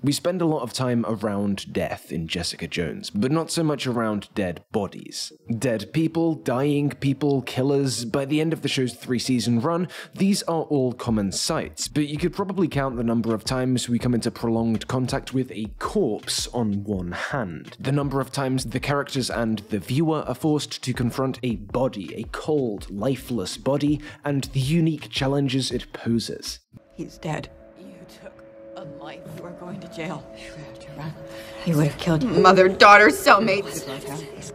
We spend a lot of time around death in Jessica Jones, but not so much around dead bodies. Dead people, dying people, killers, by the end of the show's three season run, these are all common sights, but you could probably count the number of times we come into prolonged contact with a corpse on one hand. The number of times the characters and the viewer are forced to confront a body, a cold, lifeless body, and the unique challenges it poses. He's dead. You life. You are going to jail. He would have killed mother daughter cellmates.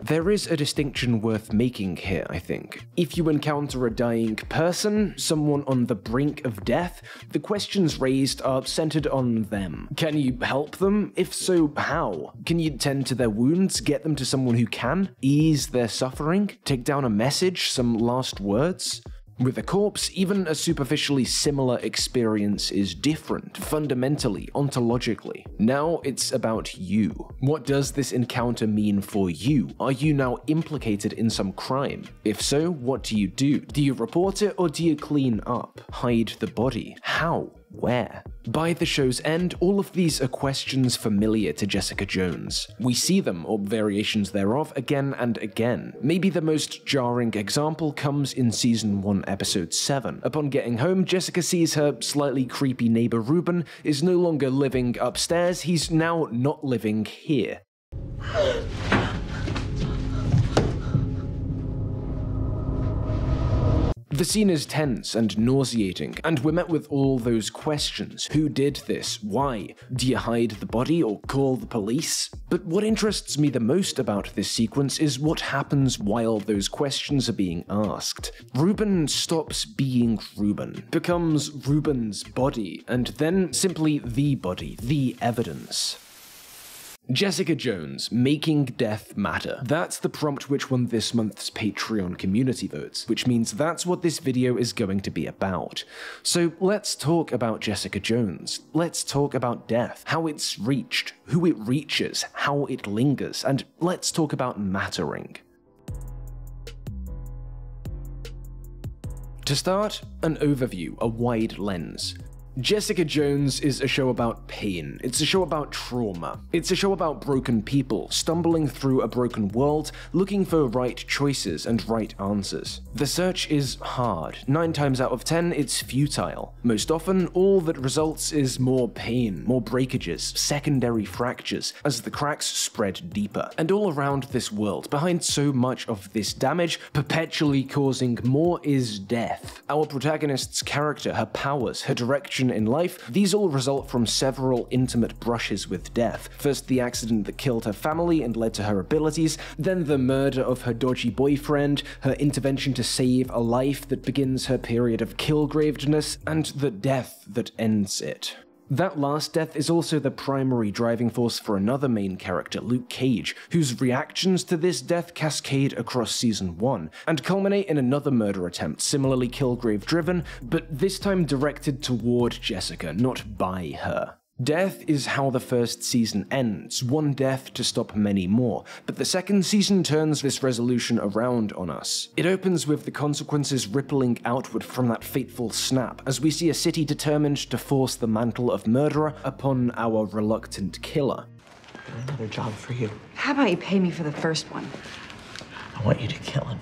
There is a distinction worth making here, I think. If you encounter a dying person, someone on the brink of death, the questions raised are centered on them. Can you help them? If so, how? Can you tend to their wounds, get them to someone who can, ease their suffering, take down a message, some last words? With a corpse, even a superficially similar experience is different, fundamentally, ontologically. Now it's about you. What does this encounter mean for you? Are you now implicated in some crime? If so, what do you do? Do you report it or do you clean up? Hide the body? How? Where? By the show's end, all of these are questions familiar to Jessica Jones. We see them, or variations thereof, again and again. Maybe the most jarring example comes in season 1, episode 7. Upon getting home, Jessica sees her slightly creepy neighbor Ruben is no longer living upstairs, he's now not living here. The scene is tense and nauseating, and we're met with all those questions. Who did this? Why? Do you hide the body or call the police? But what interests me the most about this sequence is what happens while those questions are being asked. Ruben stops being Ruben, becomes Ruben's body, and then simply the body, the evidence. Jessica Jones, Making Death Matter. That's the prompt which won this month's Patreon community votes, which means that's what this video is going to be about. So let's talk about Jessica Jones. Let's talk about death, how it's reached, who it reaches, how it lingers, and let's talk about mattering. To start, an overview, a wide lens. Jessica Jones is a show about pain. It's a show about trauma. It's a show about broken people stumbling through a broken world, looking for right choices and right answers. The search is hard. Nine times out of ten, it's futile. Most often, all that results is more pain, more breakages, secondary fractures, as the cracks spread deeper. And all around this world, behind so much of this damage, perpetually causing more is death. Our protagonist's character, her powers, her direction, in life, these all result from several intimate brushes with death. First, the accident that killed her family and led to her abilities, then the murder of her dodgy boyfriend, her intervention to save a life that begins her period of kilgravedness, and the death that ends it. That last death is also the primary driving force for another main character, Luke Cage, whose reactions to this death cascade across season 1, and culminate in another murder attempt, similarly Kilgrave driven, but this time directed toward Jessica, not by her. Death is how the first season ends, one death to stop many more, but the second season turns this resolution around on us. It opens with the consequences rippling outward from that fateful snap, as we see a city determined to force the mantle of murderer upon our reluctant killer. Another job for you. How about you pay me for the first one? I want you to kill him.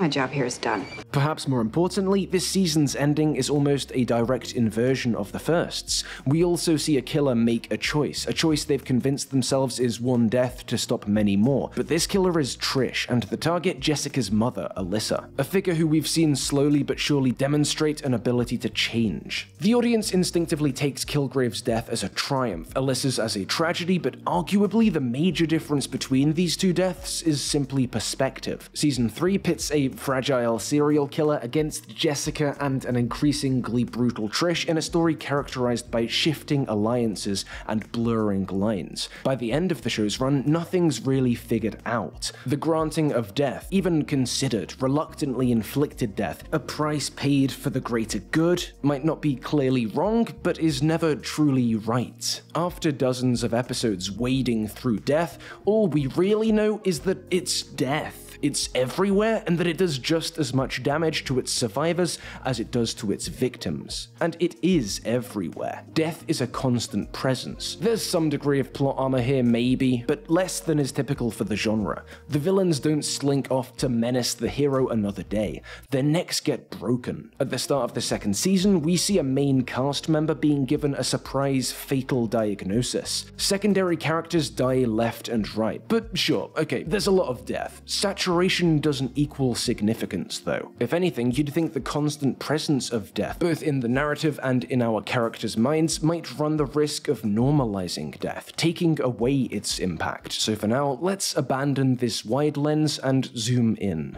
My job here is done. Perhaps more importantly, this season's ending is almost a direct inversion of the first's. We also see a killer make a choice, a choice they've convinced themselves is one death to stop many more. But this killer is Trish, and the target Jessica's mother, Alisa, a figure who we've seen slowly but surely demonstrate an ability to change. The audience instinctively takes Kilgrave's death as a triumph, Alisa's as a tragedy, but arguably the major difference between these two deaths is simply perspective. Season 3 pits a fragile serial killer against Jessica and an increasingly brutal Trish in a story characterized by shifting alliances and blurring lines. By the end of the show's run, nothing's really figured out. The granting of death, even considered, reluctantly inflicted death, a price paid for the greater good, might not be clearly wrong, but is never truly right. After dozens of episodes wading through death, all we really know is that it's death. It's everywhere, and that it does just as much damage to its survivors as it does to its victims. And it is everywhere. Death is a constant presence. There's some degree of plot armor here, maybe, but less than is typical for the genre. The villains don't slink off to menace the hero another day. Their necks get broken. At the start of the second season, we see a main cast member being given a surprise fatal diagnosis. Secondary characters die left and right. But sure, okay, there's a lot of death. Saturation doesn't equal significance, though. If anything, you'd think the constant presence of death, both in the narrative and in our characters' minds, might run the risk of normalizing death, taking away its impact. So for now, let's abandon this wide lens and zoom in.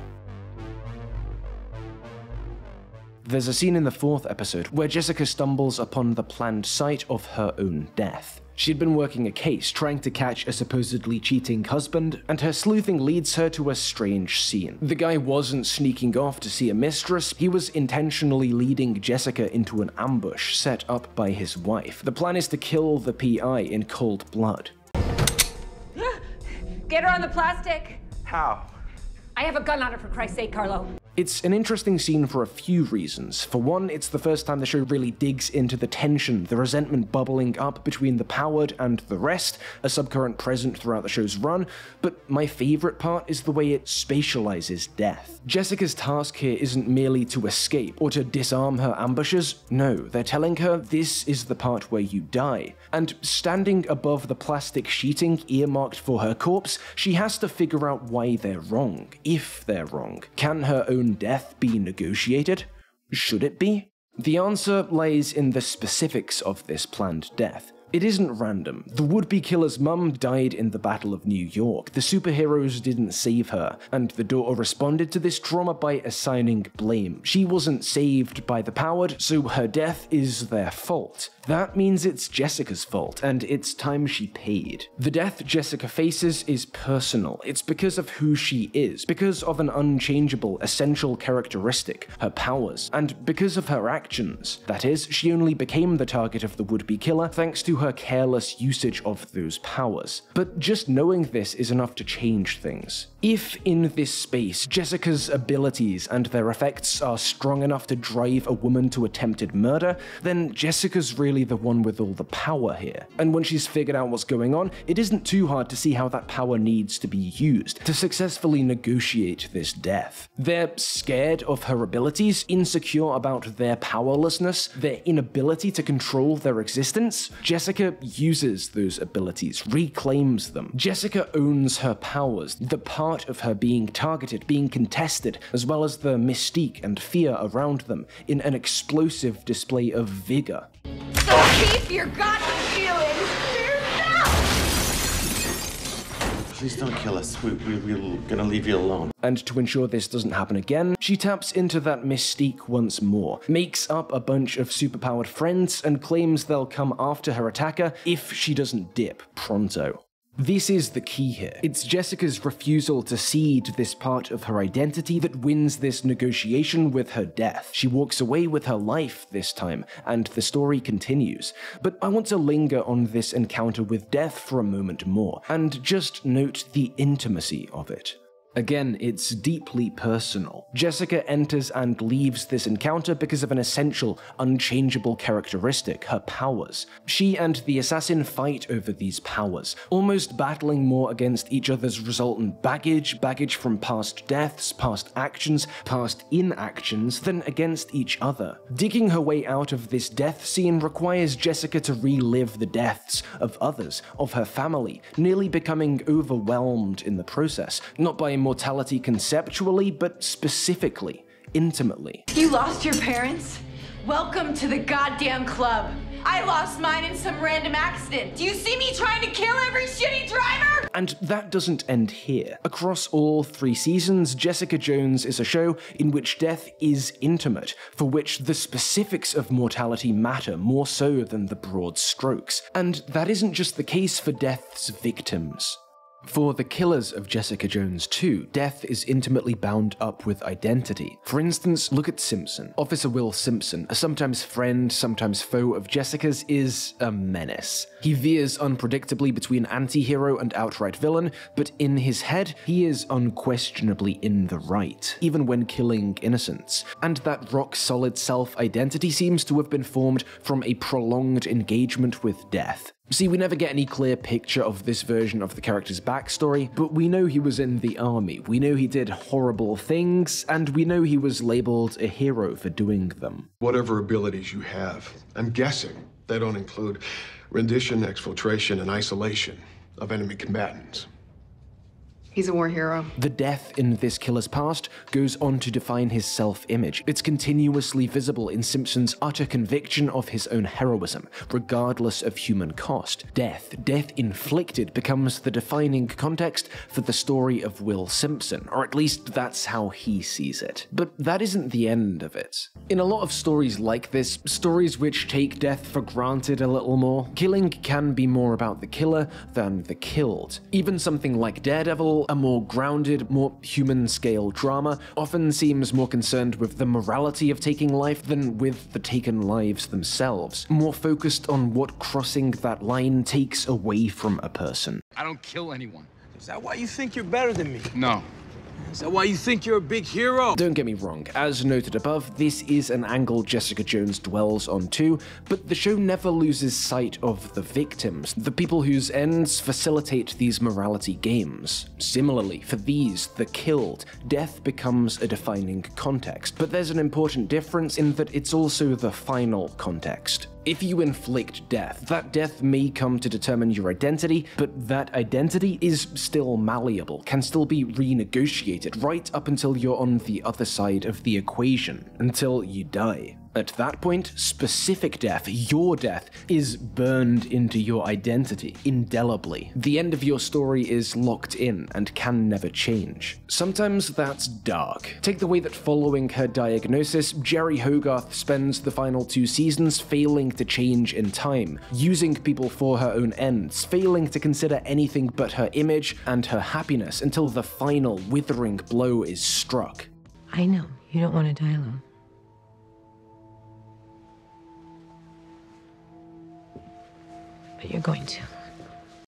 There's a scene in the fourth episode where Jessica stumbles upon the planned site of her own death. She'd been working a case trying to catch a supposedly cheating husband, and her sleuthing leads her to a strange scene. The guy wasn't sneaking off to see a mistress, he was intentionally leading Jessica into an ambush set up by his wife. The plan is to kill the PI in cold blood. Get her on the plastic! How? I have a gun on her, for Christ's sake, Carlo. It's an interesting scene for a few reasons. For one, it's the first time the show really digs into the tension, the resentment bubbling up between the powered and the rest, a subcurrent present throughout the show's run, but my favourite part is the way it spatializes death. Jessica's task here isn't merely to escape or to disarm her ambushers, no, they're telling her this is the part where you die. And standing above the plastic sheeting earmarked for her corpse, she has to figure out why they're wrong, if they're wrong. Can her own death be negotiated? Should it be? The answer lies in the specifics of this planned death. It isn't random. The would-be killer's mum died in the Battle of New York. The superheroes didn't save her, and the daughter responded to this trauma by assigning blame. She wasn't saved by the powered, so her death is their fault. That means it's Jessica's fault, and it's time she paid. The death Jessica faces is personal. It's because of who she is, because of an unchangeable, essential characteristic, her powers, and because of her actions. That is, she only became the target of the would-be killer thanks to her careless usage of those powers. But just knowing this is enough to change things. If in this space, Jessica's abilities and their effects are strong enough to drive a woman to attempted murder, then Jessica's really the one with all the power here. And when she's figured out what's going on, it isn't too hard to see how that power needs to be used to successfully negotiate this death. They're scared of her abilities, insecure about their powerlessness, their inability to control their existence. Jessica uses those abilities, reclaims them. Jessica owns her powers, the part of her being targeted, being contested, as well as the mystique and fear around them, in an explosive display of vigor. So keep your feelings Please don't kill us. We, we, we're gonna leave you alone. And to ensure this doesn't happen again, she taps into that mystique once more, makes up a bunch of superpowered friends, and claims they'll come after her attacker if she doesn't dip pronto. This is the key here. It's Jessica's refusal to cede this part of her identity that wins this negotiation with her death. She walks away with her life this time, and the story continues. But I want to linger on this encounter with death for a moment more, and just note the intimacy of it. Again, it's deeply personal. Jessica enters and leaves this encounter because of an essential, unchangeable characteristic, her powers. She and the assassin fight over these powers, almost battling more against each other's resultant baggage, baggage from past deaths, past actions, past inactions, than against each other. Digging her way out of this death scene requires Jessica to relive the deaths of others, of her family, nearly becoming overwhelmed in the process, not by immortality conceptually, but specifically, intimately. You lost your parents? Welcome to the goddamn club. I lost mine in some random accident. Do you see me trying to kill every shitty driver? And that doesn't end here. Across all three seasons, Jessica Jones is a show in which death is intimate, for which the specifics of mortality matter more so than the broad strokes. And that isn't just the case for death's victims. For the killers of Jessica Jones 2, death is intimately bound up with identity. For instance, look at Simpson. Officer Will Simpson, a sometimes friend, sometimes foe of Jessica's, is a menace. He veers unpredictably between anti-hero and outright villain, but in his head, he is unquestionably in the right, even when killing innocents. And that rock-solid self-identity seems to have been formed from a prolonged engagement with death. See, we never get any clear picture of this version of the character's backstory, but we know he was in the army, we know he did horrible things, and we know he was labeled a hero for doing them. Whatever abilities you have, I'm guessing they don't include rendition, exfiltration, and isolation of enemy combatants. He's a war hero. The death in this killer's past goes on to define his self image. It's continuously visible in Simpson's utter conviction of his own heroism, regardless of human cost. Death, death inflicted, becomes the defining context for the story of Will Simpson, or at least that's how he sees it. But that isn't the end of it. In a lot of stories like this, stories which take death for granted a little more, killing can be more about the killer than the killed. Even something like Daredevil a more grounded, more human scale drama, often seems more concerned with the morality of taking life than with the taken lives themselves, more focused on what crossing that line takes away from a person. I don't kill anyone. Is that why you think you're better than me? No. Is that why you think you're a big hero? Don't get me wrong, as noted above, this is an angle Jessica Jones dwells on too, but the show never loses sight of the victims, the people whose ends facilitate these morality games. Similarly, for these, the killed, death becomes a defining context, but there's an important difference in that it's also the final context. If you inflict death, that death may come to determine your identity, but that identity is still malleable, can still be renegotiated right up until you're on the other side of the equation, until you die. At that point, specific death, your death, is burned into your identity indelibly. The end of your story is locked in and can never change. Sometimes that's dark. Take the way that following her diagnosis, Jeri Hogarth spends the final two seasons failing to change in time, using people for her own ends, failing to consider anything but her image and her happiness until the final withering blow is struck. I know. You don't want to die alone. But you're going to.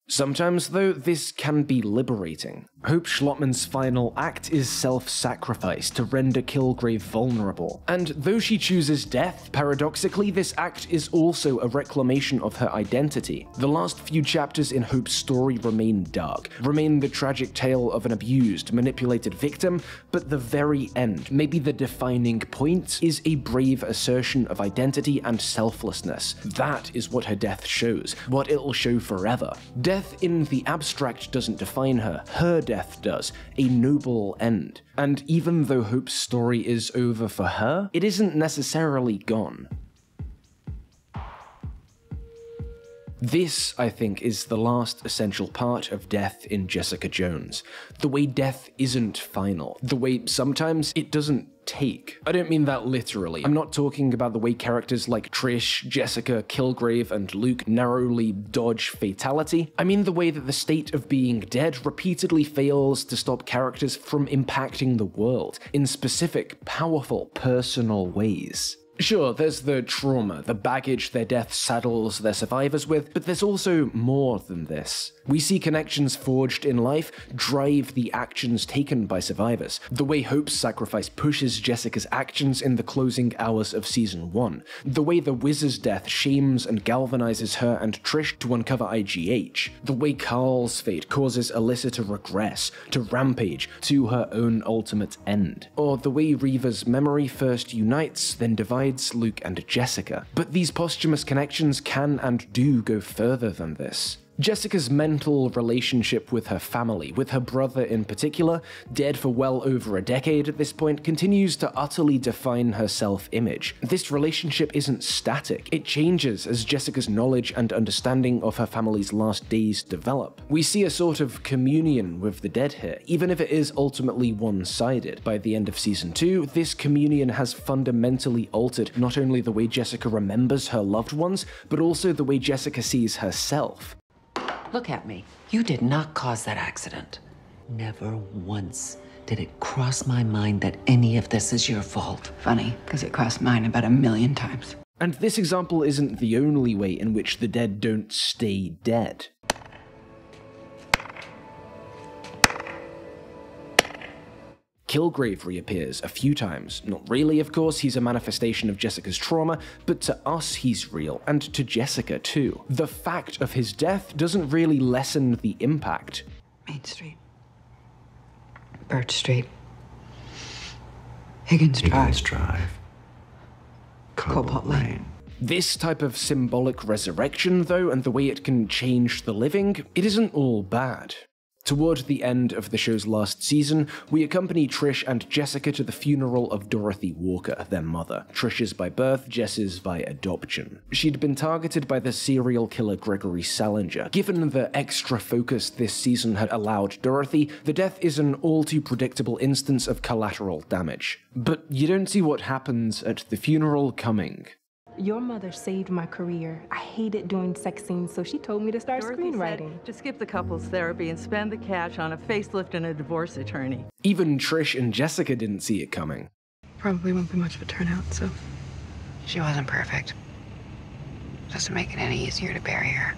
Sometimes, though, this can be liberating. Hope Shlottman's final act is self-sacrifice to render Kilgrave vulnerable. And though she chooses death, paradoxically, this act is also a reclamation of her identity. The last few chapters in Hope's story remain dark, remain the tragic tale of an abused, manipulated victim, but the very end, maybe the defining point, is a brave assertion of identity and selflessness. That is what her death shows, what it'll show forever. Death in the abstract doesn't define her, her death death does, a noble end. And even though Hope's story is over for her, it isn't necessarily gone. This, I think, is the last essential part of death in Jessica Jones. The way death isn't final. The way sometimes it doesn't take. I don't mean that literally. I'm not talking about the way characters like Trish, Jessica, Kilgrave, and Luke narrowly dodge fatality. I mean the way that the state of being dead repeatedly fails to stop characters from impacting the world in specific, powerful, personal ways. Sure, there's the trauma, the baggage their death saddles their survivors with, but there's also more than this. We see connections forged in life drive the actions taken by survivors. The way Hope's sacrifice pushes Jessica's actions in the closing hours of season 1. The way the Whizzer's death shames and galvanizes her and Trish to uncover IGH. The way Karl's fate causes Alisa to regress, to rampage, to her own ultimate end. Or the way Reva's memory first unites, then divides Luke and Jessica. But these posthumous connections can and do go further than this. Jessica's mental relationship with her family, with her brother in particular, dead for well over a decade at this point, continues to utterly define her self-image. This relationship isn't static, it changes as Jessica's knowledge and understanding of her family's last days develop. We see a sort of communion with the dead here, even if it is ultimately one-sided. By the end of season 2, this communion has fundamentally altered not only the way Jessica remembers her loved ones, but also the way Jessica sees herself. Look at me. You did not cause that accident. Never once did it cross my mind that any of this is your fault. Funny, because it crossed mine about a million times. And this example isn't the only way in which the dead don't stay dead. Kilgrave reappears a few times. Not really, of course, he's a manifestation of Jessica's trauma, but to us he's real, and to Jessica too. The fact of his death doesn't really lessen the impact. Main Street. Birch Street. Higgins Drive. Higgins Drive. Cobalt Lane. This type of symbolic resurrection, though, and the way it can change the living, it isn't all bad. Toward the end of the show's last season, we accompany Trish and Jessica to the funeral of Dorothy Walker, their mother. Trish's by birth, Jess's by adoption. She'd been targeted by the serial killer Gregory Salinger. Given the extra focus this season had allowed Dorothy, the death is an all too predictable instance of collateral damage. But you don't see what happens at the funeral coming. Your mother saved my career. I hated doing sex scenes, so she told me to start Dorothy screenwriting. Said to skip the couples therapy and spend the cash on a facelift and a divorce attorney. Even Trish and Jessica didn't see it coming. Probably won't be much of a turnout, so. She wasn't perfect. Doesn't make it any easier to bury her.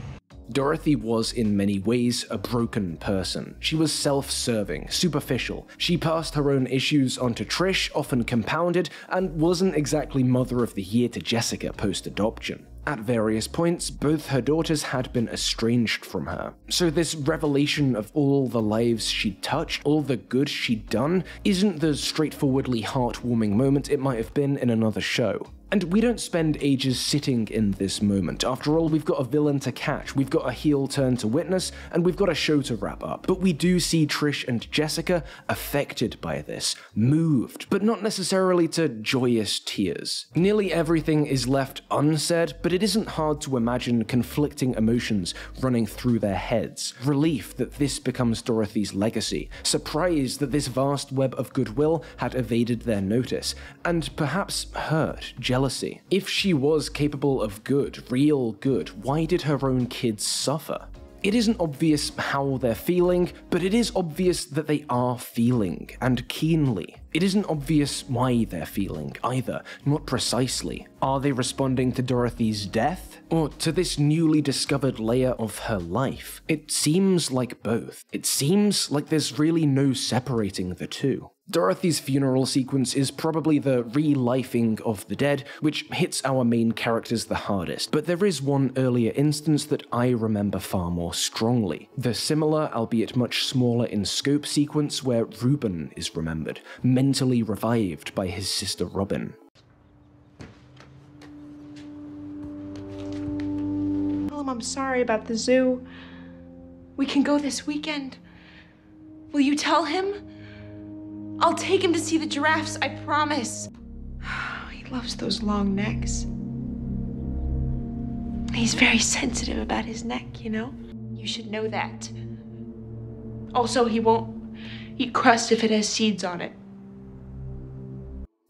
Dorothy was in many ways a broken person. She was self-serving, superficial. She passed her own issues onto Trish, often compounded, and wasn't exactly mother of the year to Jessica post-adoption. At various points, both her daughters had been estranged from her. So this revelation of all the lives she'd touched, all the good she'd done, isn't the straightforwardly heartwarming moment it might have been in another show. And we don't spend ages sitting in this moment. After all, we've got a villain to catch, we've got a heel turn to witness, and we've got a show to wrap up. But we do see Trish and Jessica affected by this, moved, but not necessarily to joyous tears. Nearly everything is left unsaid, but it isn't hard to imagine conflicting emotions running through their heads. Relief that this becomes Dorothy's legacy, surprise that this vast web of goodwill had evaded their notice, and perhaps hurt, jealousy. If she was capable of good, real good, why did her own kids suffer? It isn't obvious how they're feeling, but it is obvious that they are feeling, and keenly. It isn't obvious why they're feeling either, not precisely. Are they responding to Dorothy's death, or to this newly discovered layer of her life? It seems like both. It seems like there's really no separating the two. Dorothy's funeral sequence is probably the re-lifing of the dead, which hits our main characters the hardest, but there is one earlier instance that I remember far more strongly. The similar, albeit much smaller in scope sequence where Ruben is remembered, mentally revived by his sister Robyn. Tell him I'm sorry about the zoo. We can go this weekend. Will you tell him? I'll take him to see the giraffes, I promise. He loves those long necks. He's very sensitive about his neck, you know? You should know that. Also, he won't eat crust if it has seeds on it.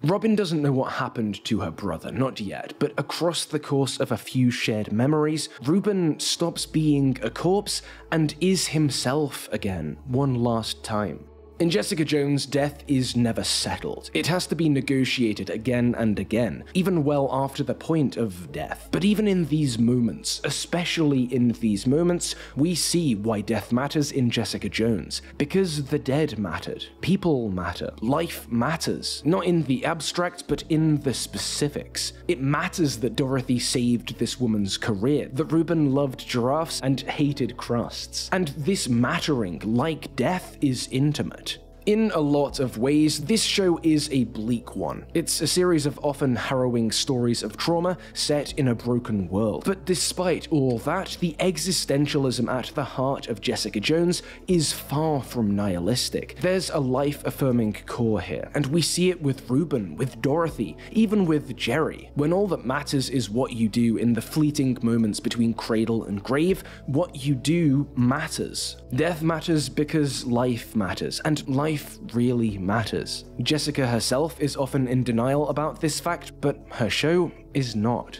Robyn doesn't know what happened to her brother, not yet, but across the course of a few shared memories, Ruben stops being a corpse and is himself again, one last time. In Jessica Jones, death is never settled. It has to be negotiated again and again, even well after the point of death. But even in these moments, especially in these moments, we see why death matters in Jessica Jones. Because the dead mattered. People matter. Life matters. Not in the abstract, but in the specifics. It matters that Dorothy saved this woman's career, that Ruben loved giraffes and hated crusts. And this mattering, like death, is intimate. In a lot of ways, this show is a bleak one. It's a series of often harrowing stories of trauma set in a broken world. But despite all that, the existentialism at the heart of Jessica Jones is far from nihilistic. There's a life-affirming core here, and we see it with Ruben, with Dorothy, even with Jeri. When all that matters is what you do in the fleeting moments between cradle and grave, what you do matters. Death matters because life matters, and life life really matters. Jessica herself is often in denial about this fact, but her show is not.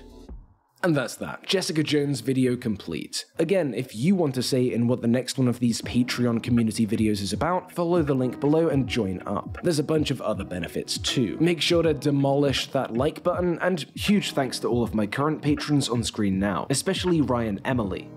And that's that. Jessica Jones video complete. Again, if you want to say in what the next one of these Patreon community videos is about, follow the link below and join up. There's a bunch of other benefits too. Make sure to demolish that like button, and huge thanks to all of my current patrons on screen now, especially Ryan Emily.